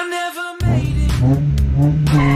I never made it.